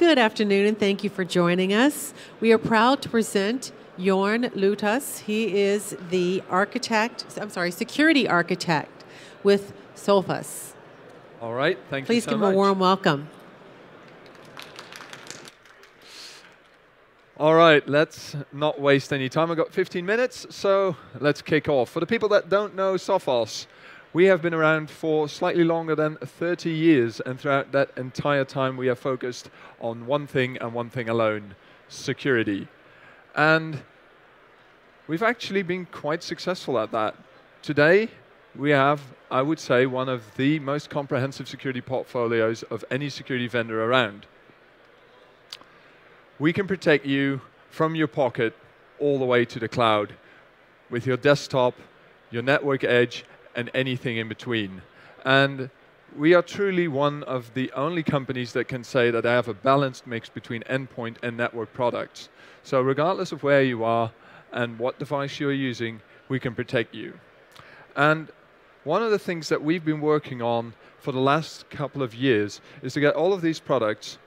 Good afternoon, and thank you for joining us. We are proud to present Jorn Lutters. He is the architect, I'm sorry, security architect with Sophos. All right, thank Please you so give much. him a warm welcome. All right, let's not waste any time. I've got 15 minutes, so let's kick off. For the people that don't know Sophos, we have been around for slightly longer than 30 years, and throughout that entire time, we have focused on one thing and one thing alone security. And we've actually been quite successful at that. Today, we have, I would say, one of the most comprehensive security portfolios of any security vendor around. We can protect you from your pocket all the way to the cloud with your desktop, your network edge, and anything in between. And we are truly one of the only companies that can say that they have a balanced mix between endpoint and network products. So regardless of where you are and what device you're using, we can protect you. And one of the things that we've been working on for the last couple of years is to get all of these products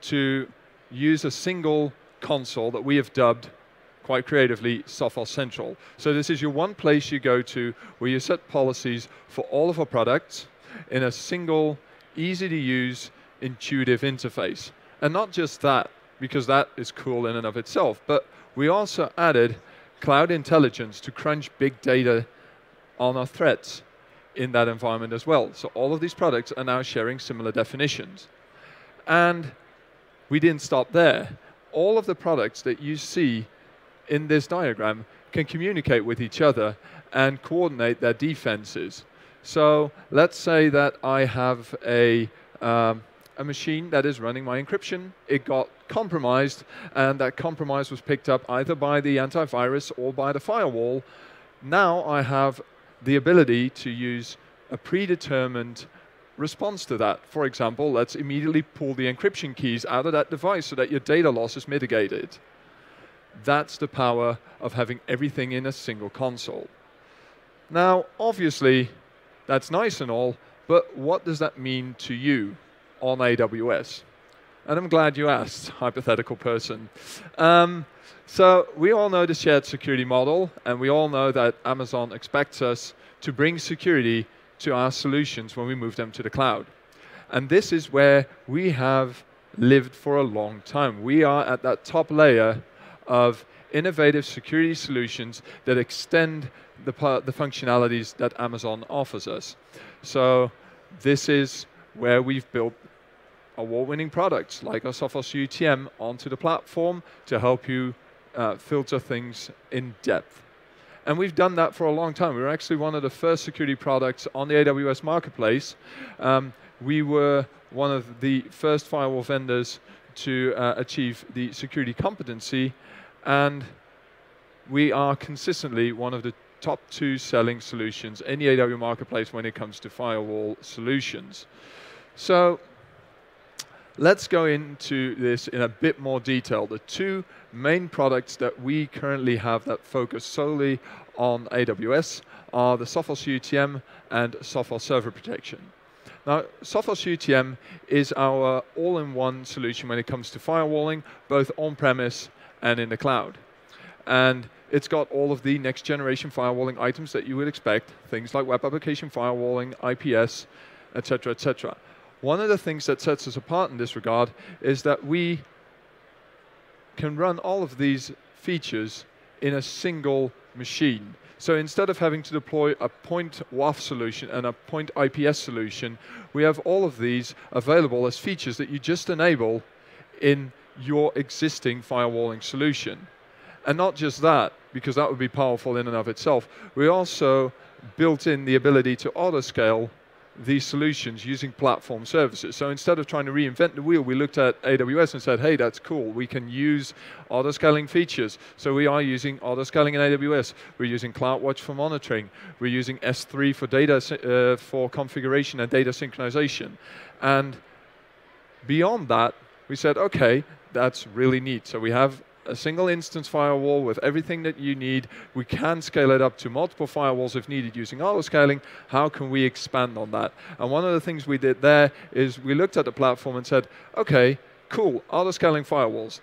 to use a single console that we have dubbed quite creatively Sophos Central. So this is your one place you go to where you set policies for all of our products in a single, easy to use, intuitive interface. And not just that, because that is cool in and of itself, but we also added cloud intelligence to crunch big data on our threats in that environment as well. So all of these products are now sharing similar definitions. And we didn't stop there. All of the products that you see in this diagram can communicate with each other and coordinate their defenses. So let's say that I have a, um, a machine that is running my encryption. It got compromised, and that compromise was picked up either by the antivirus or by the firewall. Now I have the ability to use a predetermined response to that. For example, let's immediately pull the encryption keys out of that device so that your data loss is mitigated. That's the power of having everything in a single console. Now, obviously, that's nice and all, but what does that mean to you on AWS? And I'm glad you asked, hypothetical person. Um, so we all know the shared security model, and we all know that Amazon expects us to bring security to our solutions when we move them to the cloud. And this is where we have lived for a long time. We are at that top layer of innovative security solutions that extend the, the functionalities that Amazon offers us. So this is where we've built award-winning products like our Sophos UTM onto the platform to help you uh, filter things in depth. And we've done that for a long time. We were actually one of the first security products on the AWS marketplace. Um, we were one of the first firewall vendors to uh, achieve the security competency, and we are consistently one of the top two selling solutions in the AWS marketplace when it comes to firewall solutions. So let's go into this in a bit more detail. The two main products that we currently have that focus solely on AWS are the Sophos UTM and Sophos Server Protection. Now, Sophos UTM is our all-in-one solution when it comes to firewalling, both on-premise and in the cloud. And it's got all of the next generation firewalling items that you would expect, things like web application firewalling, IPS, etc., etc. One of the things that sets us apart in this regard is that we can run all of these features in a single machine. So instead of having to deploy a point WAF solution and a point IPS solution, we have all of these available as features that you just enable in your existing firewalling solution. And not just that, because that would be powerful in and of itself, we also built in the ability to auto-scale these solutions using platform services. So instead of trying to reinvent the wheel, we looked at AWS and said, hey, that's cool. We can use auto-scaling features. So we are using auto-scaling in AWS. We're using CloudWatch for monitoring. We're using S3 for data uh, for configuration and data synchronization. And beyond that, we said, okay, that's really neat. So we have a single instance firewall with everything that you need. We can scale it up to multiple firewalls if needed using auto scaling. How can we expand on that? And one of the things we did there is we looked at the platform and said, okay, cool, auto-scaling firewalls.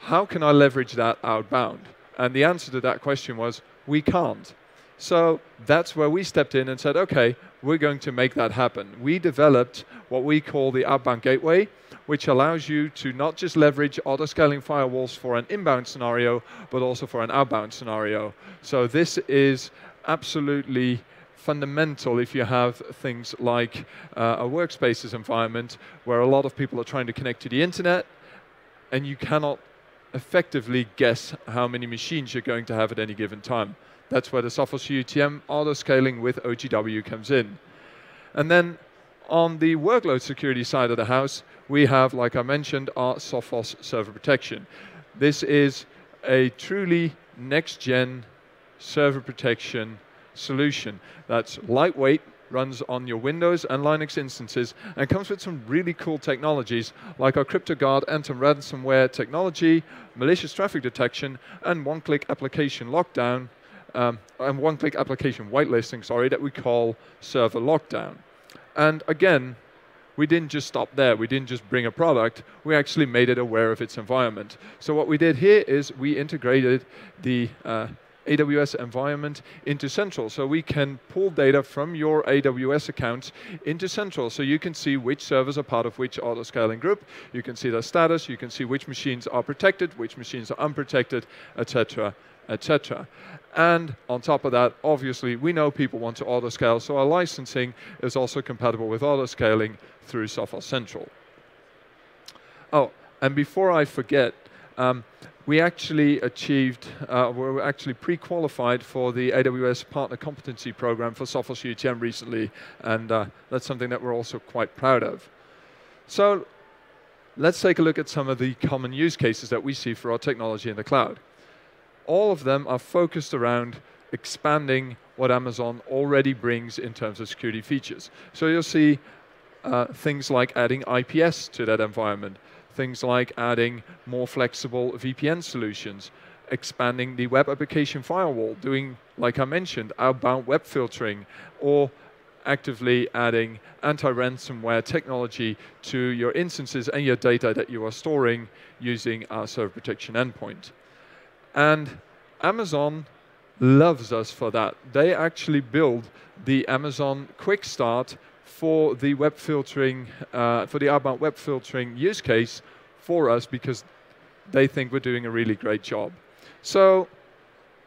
How can I leverage that outbound? And the answer to that question was, we can't. So that's where we stepped in and said, okay, we're going to make that happen. We developed what we call the outbound gateway, which allows you to not just leverage auto-scaling firewalls for an inbound scenario, but also for an outbound scenario. So this is absolutely fundamental if you have things like uh, a workspaces environment where a lot of people are trying to connect to the internet and you cannot effectively guess how many machines you're going to have at any given time. That's where the Sophos UTM auto scaling with OGW comes in. And then on the workload security side of the house, we have, like I mentioned, our Sophos server protection. This is a truly next-gen server protection solution that's lightweight, runs on your Windows and Linux instances, and comes with some really cool technologies like our CryptoGuard anti-ransomware technology, malicious traffic detection, and one-click application lockdown, um, and one-click application whitelisting, sorry, that we call server lockdown. And again, we didn't just stop there. We didn't just bring a product. We actually made it aware of its environment. So what we did here is we integrated the uh, AWS environment into Central. So we can pull data from your AWS accounts into Central. So you can see which servers are part of which auto-scaling group. You can see their status. You can see which machines are protected, which machines are unprotected, etc., etc. And on top of that, obviously, we know people want to auto-scale, so our licensing is also compatible with auto-scaling through Sophos Central. Oh, and before I forget, um, we actually achieved, uh, we were actually pre-qualified for the AWS Partner Competency Program for Sophos UTM recently, and uh, that's something that we're also quite proud of. So let's take a look at some of the common use cases that we see for our technology in the cloud. All of them are focused around expanding what Amazon already brings in terms of security features. So you'll see uh, things like adding IPS to that environment, things like adding more flexible VPN solutions, expanding the web application firewall, doing, like I mentioned, outbound web filtering, or actively adding anti-ransomware technology to your instances and your data that you are storing using our server protection endpoint. And Amazon loves us for that. They actually build the Amazon Quick Start for the web filtering, uh, for the outbound web filtering use case for us because they think we're doing a really great job. So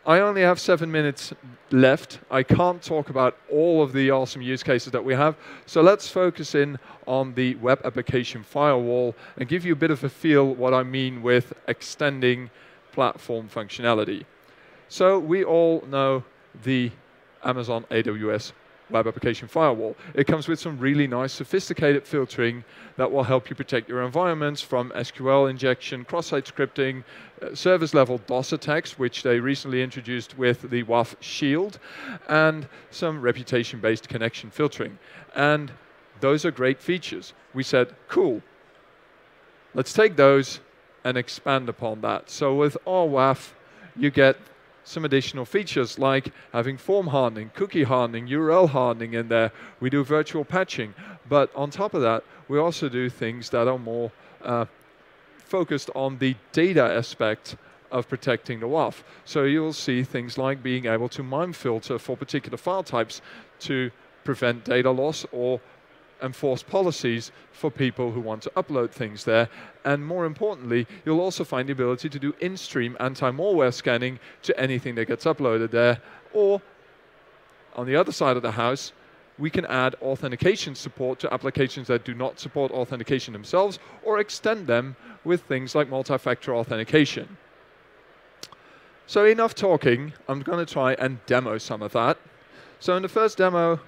I only have seven minutes left. I can't talk about all of the awesome use cases that we have. So let's focus in on the web application firewall and give you a bit of a feel what I mean with extending platform functionality. So we all know the Amazon AWS web application firewall. It comes with some really nice sophisticated filtering that will help you protect your environments from SQL injection, cross-site scripting, uh, service level DOS attacks, which they recently introduced with the WAF Shield, and some reputation-based connection filtering. And those are great features. We said, cool, let's take those and expand upon that. So with OAuth, you get some additional features like having form hardening, cookie hardening, URL hardening in there. We do virtual patching. But on top of that, we also do things that are more uh, focused on the data aspect of protecting the WAF. So you'll see things like being able to MIME filter for particular file types to prevent data loss or enforce policies for people who want to upload things there. And more importantly, you'll also find the ability to do in-stream anti-malware scanning to anything that gets uploaded there. Or on the other side of the house, we can add authentication support to applications that do not support authentication themselves or extend them with things like multi-factor authentication. So enough talking, I'm going to try and demo some of that. So in the first demo,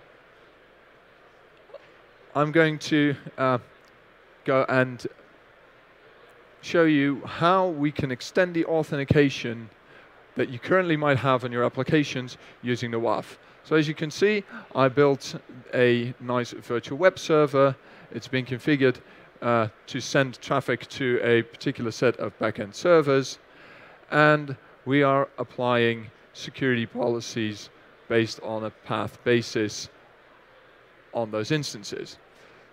I'm going to uh, go and show you how we can extend the authentication that you currently might have on your applications using the WAF. So as you can see, I built a nice virtual web server. It's been configured uh, to send traffic to a particular set of backend servers. And we are applying security policies based on a path basis on those instances.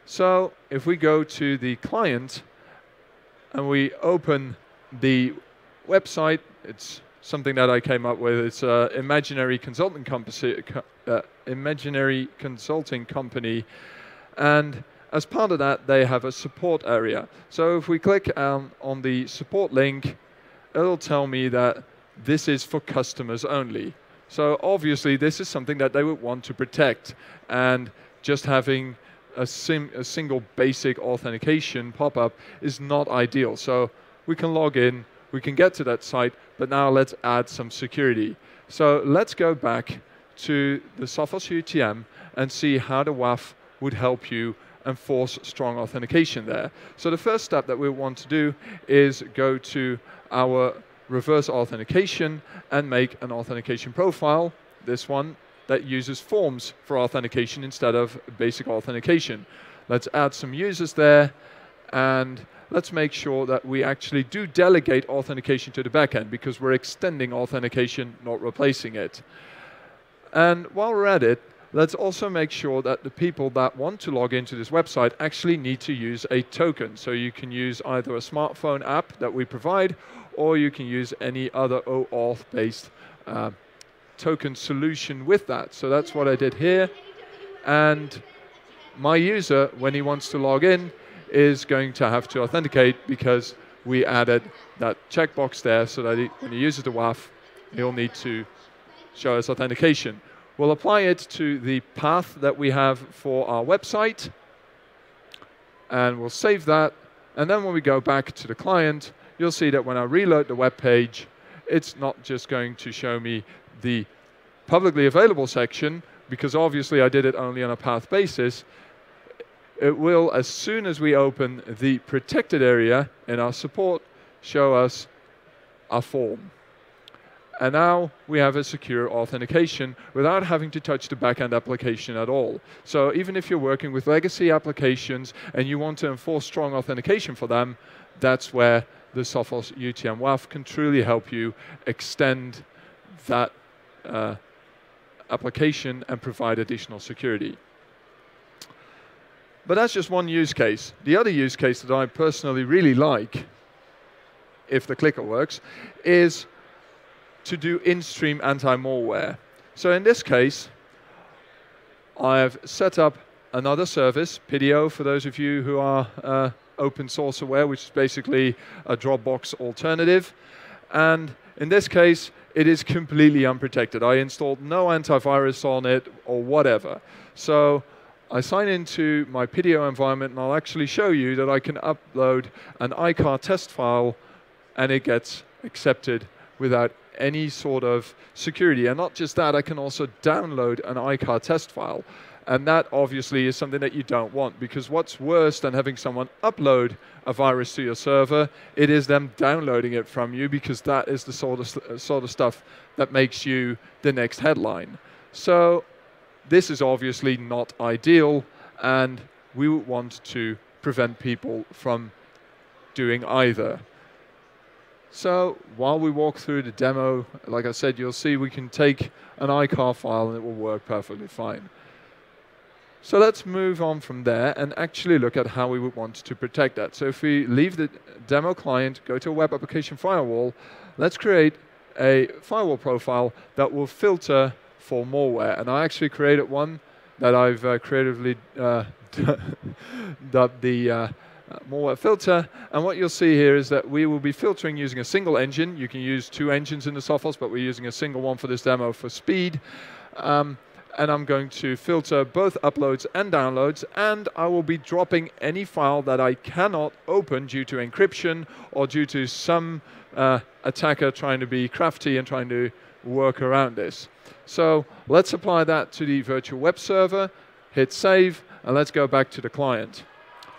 So if we go to the client, and we open the website, it's something that I came up with. It's an imaginary consulting company, uh, imaginary consulting company, and as part of that, they have a support area. So if we click um, on the support link, it'll tell me that this is for customers only. So obviously, this is something that they would want to protect, and just having a, sim a single basic authentication pop-up is not ideal. So we can log in, we can get to that site, but now let's add some security. So let's go back to the Sophos UTM and see how the WAF would help you enforce strong authentication there. So the first step that we want to do is go to our reverse authentication and make an authentication profile, this one, that uses forms for authentication instead of basic authentication. Let's add some users there and let's make sure that we actually do delegate authentication to the backend because we're extending authentication, not replacing it. And while we're at it, let's also make sure that the people that want to log into this website actually need to use a token. So you can use either a smartphone app that we provide, or you can use any other OAuth based uh, token solution with that. So that's what I did here. And my user, when he wants to log in, is going to have to authenticate because we added that checkbox there so that he, when he uses the WAF, he'll need to show us authentication. We'll apply it to the path that we have for our website. And we'll save that. And then when we go back to the client, you'll see that when I reload the web page, it's not just going to show me the publicly available section, because obviously I did it only on a path basis. It will, as soon as we open the protected area in our support, show us a form. And now we have a secure authentication without having to touch the backend application at all. So even if you're working with legacy applications and you want to enforce strong authentication for them, that's where the Sophos UTM WAF can truly help you extend that uh, application and provide additional security. But that's just one use case. The other use case that I personally really like, if the clicker works, is to do in-stream anti-malware. So in this case, I have set up another service, Pydio, for those of you who are uh, open source aware, which is basically a Dropbox alternative. And in this case, it is completely unprotected. I installed no antivirus on it or whatever. So I sign into my Pydio environment and I'll actually show you that I can upload an EICAR test file and it gets accepted without any sort of security. And not just that, I can also download an EICAR test file. And that obviously is something that you don't want because what's worse than having someone upload a virus to your server, it is them downloading it from you because that is the sort of, uh, sort of stuff that makes you the next headline. So this is obviously not ideal and we want to prevent people from doing either. So while we walk through the demo, like I said, you'll see we can take an EICAR file and it will work perfectly fine. So let's move on from there and actually look at how we would want to protect that. So if we leave the demo client, go to a web application firewall, let's create a firewall profile that will filter for malware. And I actually created one that I've uh, creatively uh, dubbed the uh, uh, malware filter. And what you'll see here is that we will be filtering using a single engine. You can use two engines in the Sophos, but we're using a single one for this demo for speed. Um, and I'm going to filter both uploads and downloads, and I will be dropping any file that I cannot open due to encryption or due to some uh, attacker trying to be crafty and trying to work around this. So let's apply that to the virtual web server, hit save, and let's go back to the client.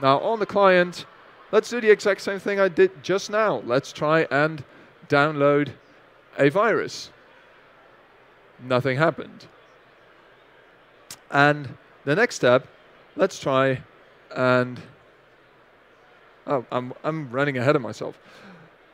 Now on the client, let's do the exact same thing I did just now. Let's try and download a virus. Nothing happened. And the next step, let's try and, oh, I'm, I'm running ahead of myself.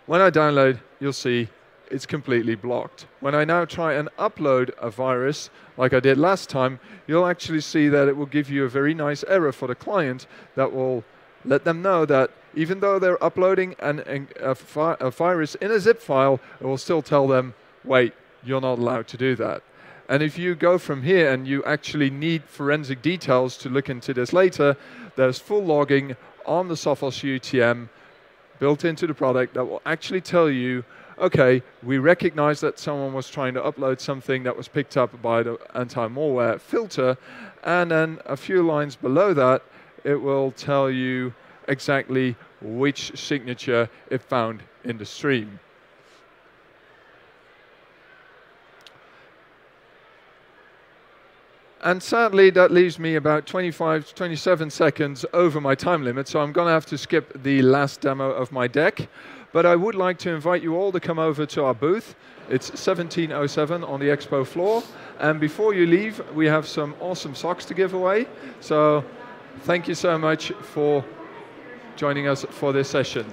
When I download, you'll see it's completely blocked. When I now try and upload a virus, like I did last time, you'll actually see that it will give you a very nice error for the client that will let them know that even though they're uploading an, an, a, a virus in a zip file, it will still tell them, wait, you're not allowed to do that. And if you go from here and you actually need forensic details to look into this later, there's full logging on the Sophos UTM built into the product that will actually tell you, okay, we recognize that someone was trying to upload something that was picked up by the anti-malware filter, and then a few lines below that, it will tell you exactly which signature it found in the stream. And sadly, that leaves me about 25, to 27 seconds over my time limit, so I'm going to have to skip the last demo of my deck. But I would like to invite you all to come over to our booth. It's 1707 on the expo floor. And before you leave, we have some awesome socks to give away. So thank you so much for joining us for this session.